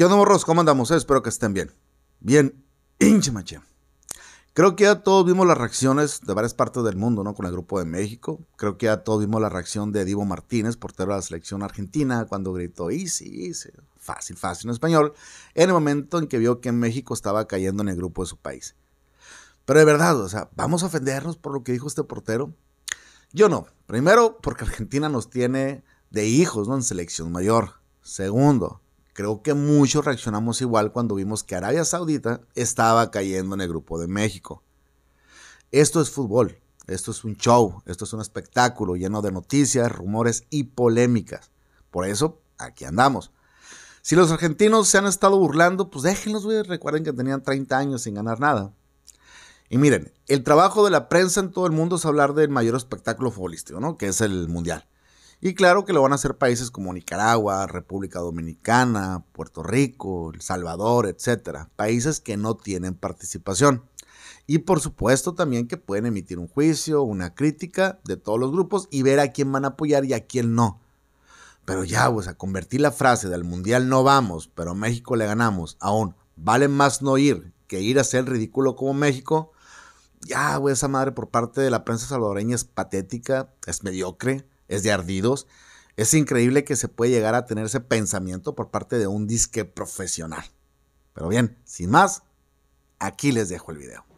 ¿Qué onda, morros? ¿Cómo andamos? Espero que estén bien. Bien, hinche maché. Creo que ya todos vimos las reacciones de varias partes del mundo, ¿no? Con el grupo de México. Creo que ya todos vimos la reacción de Divo Martínez, portero de la selección argentina, cuando gritó easy, easy, fácil, fácil en español, en el momento en que vio que México estaba cayendo en el grupo de su país. Pero de verdad, o sea, ¿vamos a ofendernos por lo que dijo este portero? Yo no. Primero, porque Argentina nos tiene de hijos, ¿no? En selección mayor. Segundo, creo que muchos reaccionamos igual cuando vimos que Arabia Saudita estaba cayendo en el grupo de México. Esto es fútbol, esto es un show, esto es un espectáculo lleno de noticias, rumores y polémicas. Por eso, aquí andamos. Si los argentinos se han estado burlando, pues déjenlos, güey. Recuerden que tenían 30 años sin ganar nada. Y miren, el trabajo de la prensa en todo el mundo es hablar del mayor espectáculo futbolístico, ¿no? Que es el Mundial. Y claro que lo van a hacer países como Nicaragua, República Dominicana, Puerto Rico, El Salvador, etcétera. Países que no tienen participación. Y por supuesto también que pueden emitir un juicio, una crítica de todos los grupos y ver a quién van a apoyar y a quién no. Pero ya, pues a convertir la frase del Mundial no vamos, pero a México le ganamos, aún vale más no ir que ir a ser ridículo como México. Ya, güey, esa madre por parte de la prensa salvadoreña es patética, es mediocre es de ardidos. Es increíble que se puede llegar a tener ese pensamiento por parte de un disque profesional. Pero bien, sin más, aquí les dejo el video.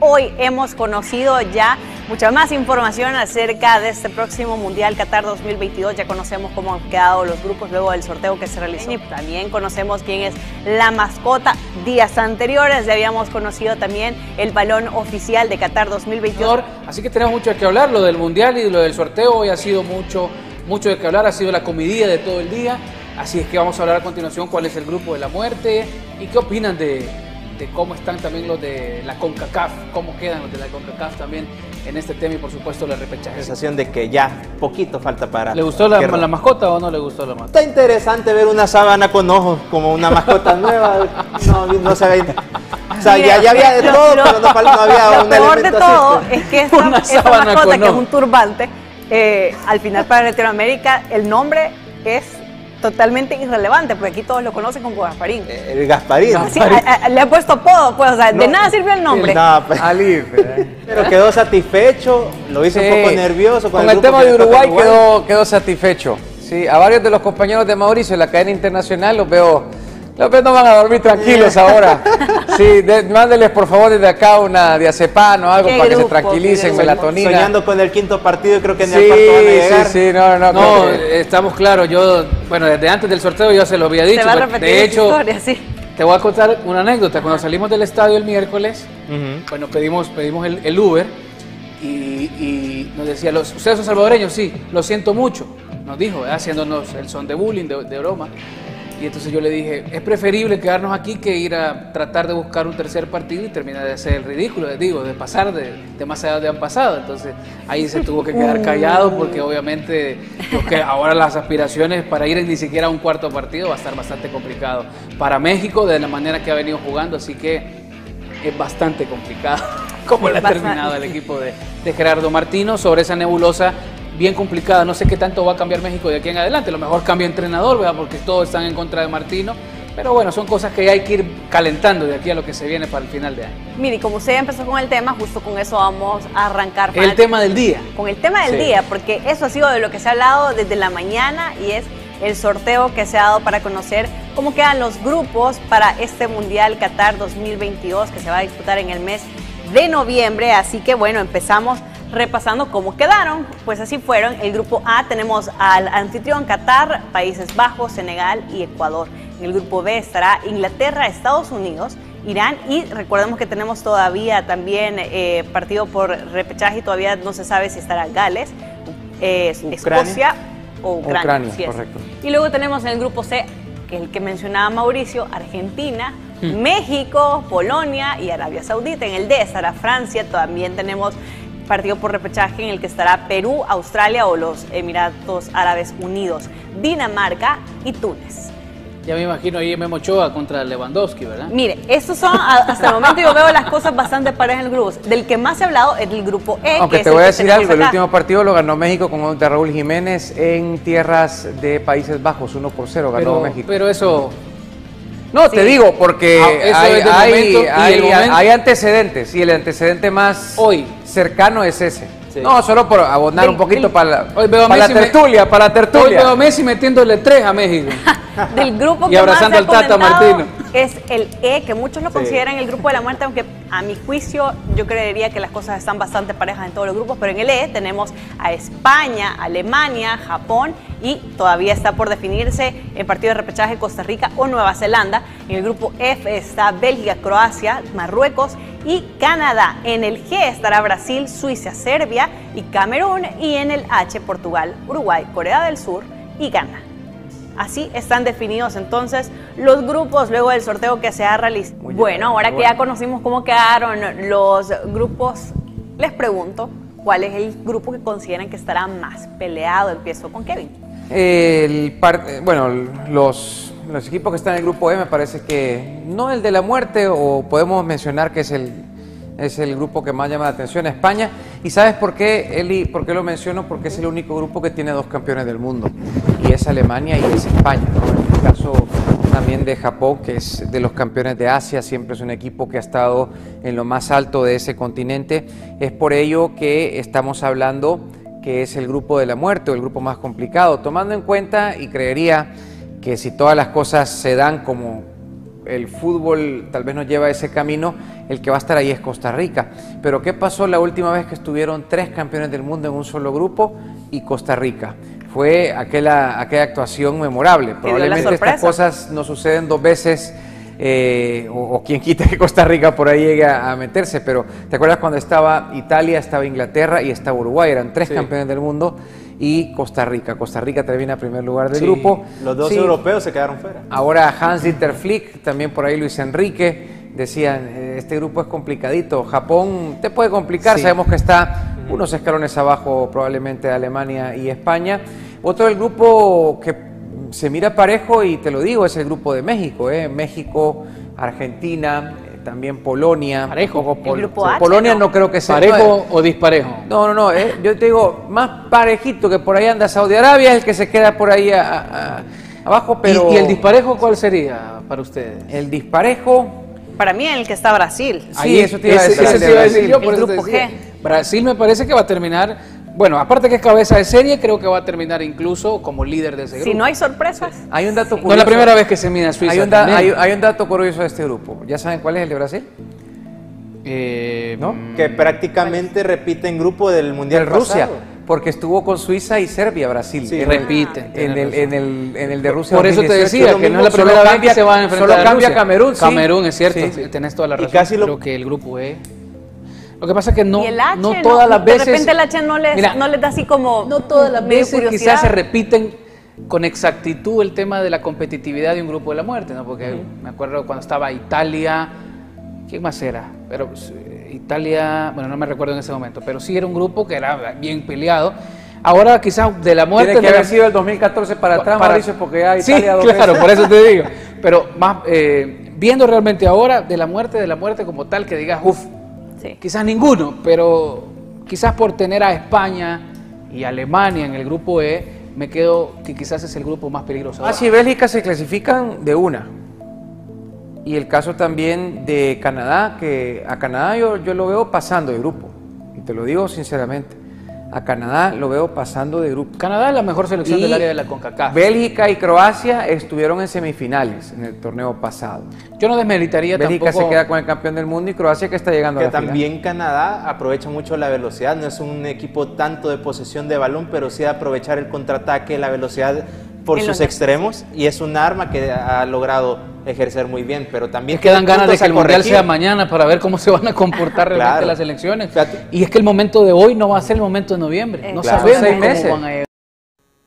Hoy hemos conocido ya mucha más información acerca de este próximo Mundial Qatar 2022. Ya conocemos cómo han quedado los grupos luego del sorteo que se realizó. Y también conocemos quién es la mascota. Días anteriores ya habíamos conocido también el balón oficial de Qatar 2022. Así que tenemos mucho que hablar. Lo del Mundial y lo del sorteo hoy ha sido mucho, mucho de que hablar. Ha sido la comidilla de todo el día. Así es que vamos a hablar a continuación cuál es el grupo de la muerte y qué opinan de, cómo están también los de la CONCACAF, cómo quedan los de la CONCACAF también en este tema y por supuesto la repechaje. La sensación de que ya poquito falta para... ¿Le gustó la, mascota o no le gustó la mascota? Está interesante ver una sábana con ojos como una mascota nueva. No, no se ve... O sea, ya, había de todo, pero no, había lo peor de todo es que esta, mascota, que es un turbante, eh, al final para Latinoamérica el nombre es totalmente irrelevante, porque aquí todos lo conocen como Gasparín. Eh, el Gasparín. le ha puesto apodo, pues, o sea, de nada sirve el nombre. No, pues, pero quedó satisfecho, lo hizo un poco nervioso. Con, el, tema de Uruguay, Quedó, quedó satisfecho. Sí, a varios de los compañeros de Mauricio en la cadena internacional los veo los no van a dormir tranquilos ahora. Sí, mándeles por favor desde acá una diazepam o algo para que se tranquilicen, melatonina. Soñando con el quinto partido, creo que en el cuarto van a llegar. Sí, sí, no, no. No, estamos claros. Yo, bueno, desde antes del sorteo ya se lo había dicho. de hecho, te voy a contar una anécdota. Cuando salimos del estadio el miércoles, bueno, pedimos, pedimos el, Uber y, nos decía, ¿ustedes son salvadoreños? Sí, lo siento mucho, nos dijo, haciéndonos el son de bullying, de, de broma. Y entonces yo le dije, es preferible quedarnos aquí que ir a tratar de buscar un tercer partido y terminar de hacer el ridículo, digo, de pasar de, de más allá de han pasado. Entonces ahí se tuvo que quedar callado porque obviamente que ahora las aspiraciones para ir ni siquiera a un cuarto partido va a estar bastante complicado. Para México, de la manera que ha venido jugando, así que es bastante complicado cómo le ha terminado el equipo de, de Gerardo Martino sobre esa nebulosa bien complicada. No sé qué tanto va a cambiar México de aquí en adelante. A lo mejor cambia entrenador, ¿verdad? porque todos están en contra de Martino. Pero bueno, son cosas que hay que ir calentando de aquí a lo que se viene para el final de año. Mire, como usted empezó con el tema, justo con eso vamos a arrancar. el, tema del día. Con el tema del día, porque eso ha sido de lo que se ha hablado desde la mañana y es el sorteo que se ha dado para conocer cómo quedan los grupos para este Mundial Qatar 2022 que se va a disputar en el mes de noviembre. Así que bueno, empezamos repasando cómo quedaron. Pues así fueron. El grupo A tenemos al anfitrión Qatar, Países Bajos, Senegal y Ecuador. En el grupo B estará Inglaterra, Estados Unidos, Irán y recordemos que tenemos todavía también eh, partido por repechaje y todavía no se sabe si estará Gales, Escocia o Ucrania. correcto. Y luego tenemos en el grupo C, que es el que mencionaba Mauricio, Argentina, hmm. México, Polonia y Arabia Saudita. En el D estará Francia, también tenemos partido por repechaje en el que estará Perú, Australia o los Emiratos Árabes Unidos, Dinamarca y Túnez. Ya me imagino ahí Memo Ochoa contra Lewandowski, ¿verdad? Mire, estos son, hasta el momento yo veo las cosas bastante parejas en el grupo. Del que más se ha hablado es el grupo E. Aunque te voy a decir algo, el último partido lo ganó México con de Raúl Jiménez en tierras de Países Bajos, 1 por 0 ganó México. Pero eso No, te digo, porque ah, hay, antecedentes y el antecedente más hoy cercano es ese. No, solo por abonar un poquito para, la tertulia, para la tertulia. Hoy veo a Messi metiéndole tres a México. Del grupo y abrazando al Tata Martino. Es el E, que muchos lo consideran el grupo de la muerte, aunque a mi juicio yo creería que las cosas están bastante parejas en todos los grupos, pero en el E tenemos a España, Alemania, Japón y todavía está por definirse el partido de repechaje Costa Rica o Nueva Zelanda. En el grupo F está Bélgica, Croacia, Marruecos y Canadá. En el G estará Brasil, Suiza, Serbia y Camerún. Y en el H, Portugal, Uruguay, Corea del Sur y Ghana. Así están definidos entonces los grupos luego del sorteo que se ha realizado. Bueno, ahora que ya conocimos cómo quedaron los grupos, les pregunto, ¿cuál es el grupo que consideran que estará más peleado? Empiezo con Kevin. El bueno, los, los equipos que están en el grupo E me parece que no el de la muerte, o podemos mencionar que es el, es el grupo que más llama la atención, España. ¿Y sabes por qué, Eli? ¿Por qué lo menciono? Porque es el único grupo que tiene dos campeones del mundo, es Alemania y es España. En el caso también de Japón, que es de los campeones de Asia, siempre es un equipo que ha estado en lo más alto de ese continente. Es por ello que estamos hablando que es el grupo de la muerte o el grupo más complicado, tomando en cuenta y creería que si todas las cosas se dan como el fútbol tal vez nos lleva a ese camino, el que va a estar ahí es Costa Rica. Pero ¿qué pasó la última vez que estuvieron tres campeones del mundo en un solo grupo y Costa Rica? Fue aquella, aquella actuación memorable. Probablemente estas cosas no suceden dos veces eh, o, quien quita que Costa Rica por ahí llegue a, meterse, pero ¿te acuerdas cuando estaba Italia, estaba Inglaterra y estaba Uruguay? Eran tres campeones del mundo y Costa Rica. Costa Rica termina en primer lugar del grupo. Los dos europeos se quedaron fuera. Ahora Hans-Dieter Flick, también por ahí Luis Enrique, decían, eh, este grupo es complicadito. Japón te puede complicar, sabemos que está unos escalones abajo probablemente de Alemania y España. Otro del grupo que se mira parejo y te lo digo, es el grupo de México, ¿eh? México, Argentina, eh, también Polonia. Parejo. Polonia no. creo que sea. ¿Parejo o disparejo? No, no, no. Eh, yo te digo, más parejito que por ahí anda Saudi Arabia, es el que se queda por ahí abajo, pero... ¿Y, el disparejo cuál sería para ustedes? El disparejo... Para mí el que está Brasil. Sí, eso te iba a decir. Ese, te iba a decir yo, por el grupo G. Brasil me parece que va a terminar bueno, aparte que es cabeza de serie, creo que va a terminar incluso como líder de ese grupo. Si no hay sorpresas. Hay un dato curioso. No es la primera vez que se mide a Suiza. Hay un, dato curioso de este grupo. ¿Ya saben cuál es el de Brasil? Eh, ¿No? Que prácticamente repite en grupo del Mundial Rusia. Porque estuvo con Suiza y Serbia, Brasil. Sí, repiten. En el, en, el, en el de Rusia. Por eso te decía que no es la primera vez que se van a enfrentar. Solo cambia Camerún. Camerún, es cierto. Tenés toda la razón. Y casi lo... Creo que el grupo E. Lo que pasa es que no, no todas las veces. De repente el H no les, no les da así como. No todas las veces quizás se repiten con exactitud el tema de la competitividad de un grupo de la muerte, ¿no? Porque me acuerdo cuando estaba Italia. ¿Quién más era? Pero pues, Italia, bueno, no me recuerdo en ese momento, pero sí era un grupo que era bien peleado. Ahora quizás de la muerte... Tiene que haber sido el 2014 para atrás, para, Mauricio, porque ya Italia sí, claro, por eso te digo. Pero más, eh, viendo realmente ahora de la muerte, de la muerte como tal, que digas, uff, Quizás ninguno, pero quizás por tener a España y Alemania en el grupo E, me quedo que quizás es el grupo más peligroso. Ah, sí, Bélgica se clasifican de una. Y el caso también de Canadá, que a Canadá yo, yo lo veo pasando de grupo. Y te lo digo sinceramente a Canadá lo veo pasando de grupo. Canadá es la mejor selección del área de la CONCACAF. Bélgica y Croacia estuvieron en semifinales en el torneo pasado. Yo no desmeritaría Bélgica se queda con el campeón del mundo y Croacia que está llegando a la también Canadá aprovecha mucho la velocidad, no es un equipo tanto de posesión de balón, pero sí de aprovechar el contraataque, la velocidad por sus extremos y es un arma que ha logrado ejercer muy bien, pero también... Es que dan ganas de que el Mundial sea mañana para ver cómo se van a comportar realmente las elecciones. Y es que el momento de hoy no va a ser el momento de noviembre. No sabemos cómo van a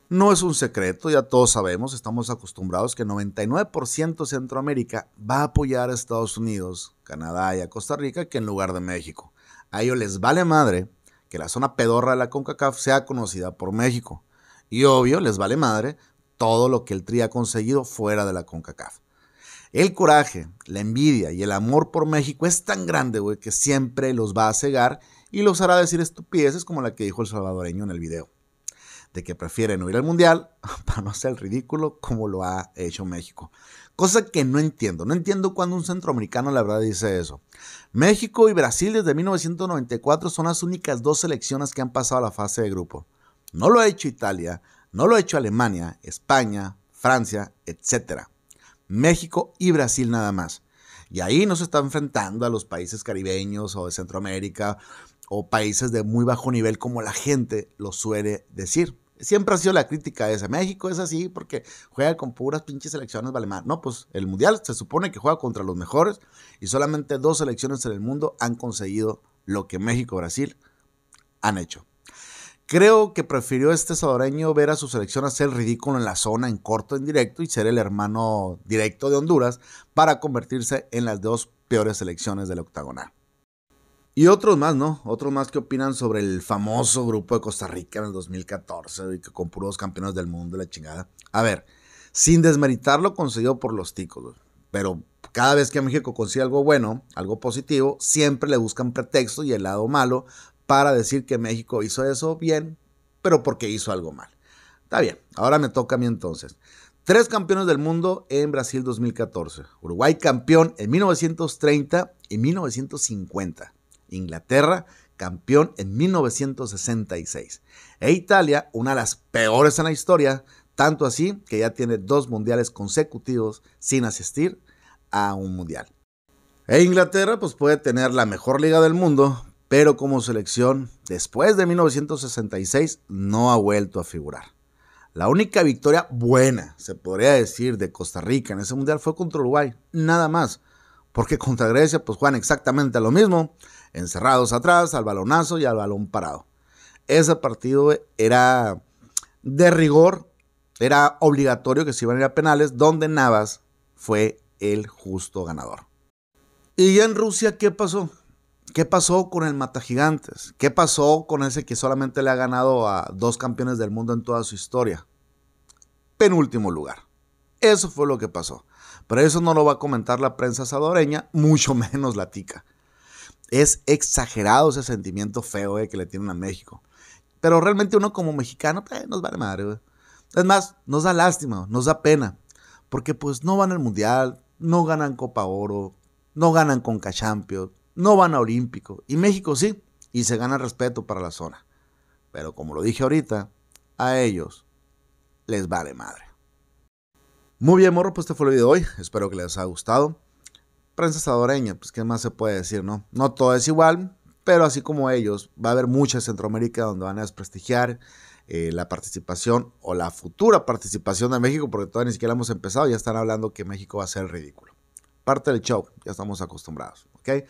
No es un secreto, ya todos sabemos, estamos acostumbrados que 99% Centroamérica va a apoyar a Estados Unidos, Canadá y a Costa Rica que en lugar de México. A ellos les vale madre que la zona pedorra de la CONCACAF sea conocida por México. Y obvio, les vale madre todo lo que el Tri ha conseguido fuera de la CONCACAF. El coraje, la envidia y el amor por México es tan grande, güey, que siempre los va a cegar y los hará decir estupideces como la que dijo el salvadoreño en el video. de que prefieren no ir al Mundial para no hacer el ridículo como lo ha hecho México. Cosa que no entiendo. No entiendo cuando un centroamericano la verdad dice eso. México y Brasil desde 1994 son las únicas dos selecciones que han pasado a la fase de grupo. No lo ha hecho Italia, no lo ha hecho Alemania, España, Francia, etc. México y Brasil nada más. Y ahí no se está enfrentando a los países caribeños o de Centroamérica o países de muy bajo nivel como la gente lo suele decir. Siempre ha sido la crítica esa. México es así porque juega con puras pinches selecciones, vale. No, pues el Mundial se supone que juega contra los mejores y solamente dos selecciones en el mundo han conseguido lo que México y Brasil han hecho. Creo que prefirió este salvadoreño ver a su selección hacer ridículo en la zona, en corto, en directo, y ser el hermano directo de Honduras para convertirse en las dos peores selecciones del octagonal. Y otros más, ¿no? Otros más que opinan sobre el famoso grupo de Costa Rica en el 2014 y que con puros campeones del mundo y la chingada. A ver, sin desmeritar lo conseguido por los ticos, pero cada vez que México consigue algo bueno, algo positivo, siempre le buscan pretexto y el lado malo para decir que México hizo eso bien, pero porque hizo algo mal. Está bien, ahora me toca a mí entonces. Tres campeones del mundo en Brasil 2014. Uruguay campeón en 1930 y 1950. Inglaterra, campeón en 1966. E Italia, una de las peores en la historia, tanto así que ya tiene dos mundiales consecutivos sin asistir a un mundial. E Inglaterra pues puede tener la mejor liga del mundo, pero como selección, después de 1966, no ha vuelto a figurar. La única victoria buena, se podría decir, de Costa Rica en ese mundial fue contra Uruguay, nada más, porque contra Grecia pues juegan exactamente lo mismo, encerrados atrás, al balonazo y al balón parado. Ese partido era de rigor, era obligatorio que se iban a ir a penales, donde Navas fue el justo ganador. ¿Y ya en Rusia qué pasó? ¿Qué pasó con el Mata Gigantes? ¿Qué pasó con ese que solamente le ha ganado a dos campeones del mundo en toda su historia? Penúltimo lugar. Eso fue lo que pasó. Pero eso no lo va a comentar la prensa salvadoreña, mucho menos la tica. Es exagerado ese sentimiento feo eh, que le tienen a México. Pero realmente uno como mexicano pues, nos vale madre. Es más, nos da lástima, nos da pena. Porque pues no van al Mundial, no ganan Copa Oro, no ganan Conca Champions, no van a Olímpico. Y México sí, y se gana respeto para la zona. Pero como lo dije ahorita, a ellos les vale madre. Muy bien, morro, pues este fue el video de hoy. Espero que les haya gustado prensa salvadoreña, pues qué más se puede decir, ¿no? No todo es igual, pero así como ellos, va a haber mucha Centroamérica donde van a desprestigiar eh, la participación o la futura participación de México, porque todavía ni siquiera hemos empezado, ya están hablando que México va a ser ridículo. Parte del show, ya estamos acostumbrados, ¿ok?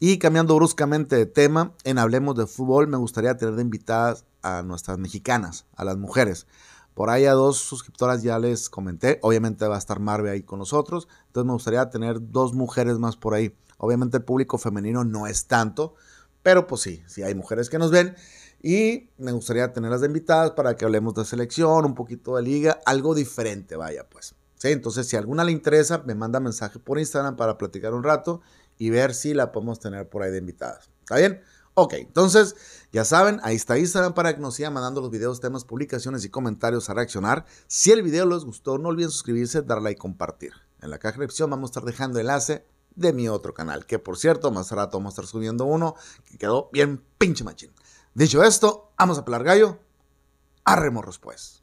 Y cambiando bruscamente de tema, en Hablemos de Fútbol me gustaría tener de invitadas a nuestras mexicanas, a las mujeres. Por ahí a dos suscriptoras ya les comenté. Obviamente va a estar Marve ahí con nosotros. Entonces me gustaría tener dos mujeres más por ahí. Obviamente el público femenino no es tanto, pero pues sí, sí hay mujeres que nos ven. Y me gustaría tenerlas de invitadas para que hablemos de selección, un poquito de liga, algo diferente, vaya pues. ¿Sí? Entonces, si alguna le interesa, me manda mensaje por Instagram para platicar un rato y ver si la podemos tener por ahí de invitadas. ¿Está bien? Ok, entonces ya saben, ahí está Instagram para que nos sigan mandando los videos, temas, publicaciones y comentarios a reaccionar. Si el video les gustó, no olviden suscribirse, darle y compartir. En la caja de descripción vamos a estar dejando enlace de mi otro canal, que por cierto, más rato vamos a estar subiendo uno que quedó bien pinche machín. Dicho esto, vamos a pelar gallo. Arremorros pues.